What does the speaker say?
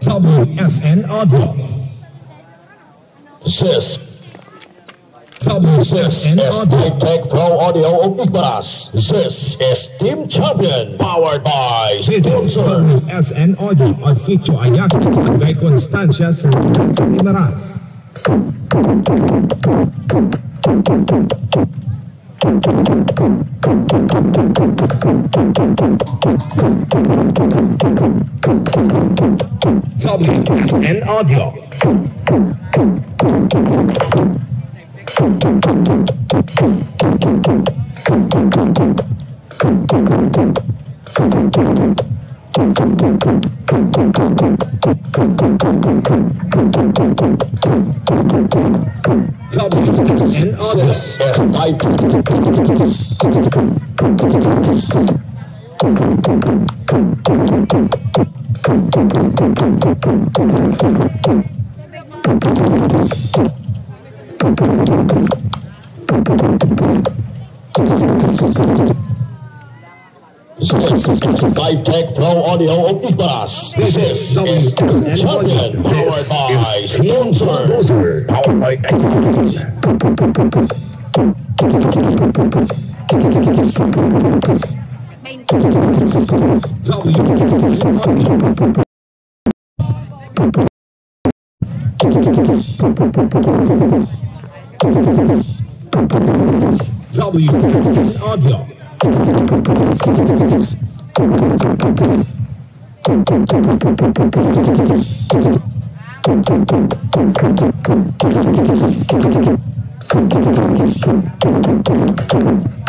WSN Audio. This This WSN Audio. Divetech Pro Audio Igbaras. This is Team Champion, powered by Sponsor. WSN Audio of Sitio Ayak, Barangay Constancia, San San Imaras. WSN Audio. WSN Audio. Divetech Pro Audio Igbaras. This is Champion, powered by Sponsor. Powered by WSN Audio. Thank